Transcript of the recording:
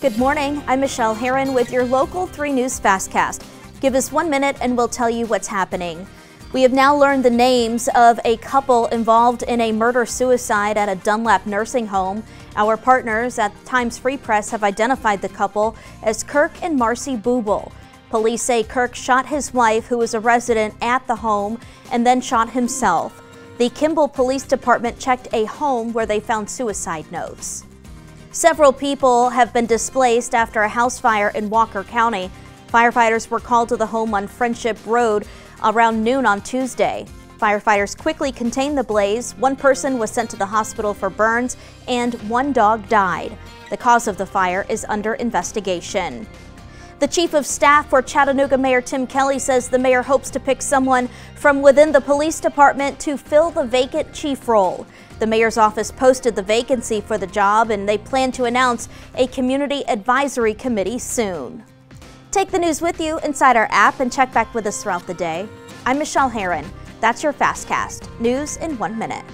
Good morning. I'm Michelle Herron with your local 3 News Fastcast. Give us one minute and we'll tell you what's happening. We have now learned the names of a couple involved in a murder suicide at a Dunlap nursing home. Our partners at Times Free Press have identified the couple as Kirk and Marcy Booble. Police say Kirk shot his wife, who was a resident at the home, and then shot himself. The Kimball Police Department checked a home where they found suicide notes. Several people have been displaced after a house fire in Walker County. Firefighters were called to the home on Friendship Road around noon on Tuesday. Firefighters quickly contained the blaze. One person was sent to the hospital for burns and one dog died. The cause of the fire is under investigation. The chief of staff for Chattanooga Mayor Tim Kelly says the mayor hopes to pick someone from within the police department to fill the vacant chief role. The mayor's office posted the vacancy for the job and they plan to announce a community advisory committee soon. Take the news with you inside our app and check back with us throughout the day. I'm Michelle Herron. That's your Fastcast. News in one minute.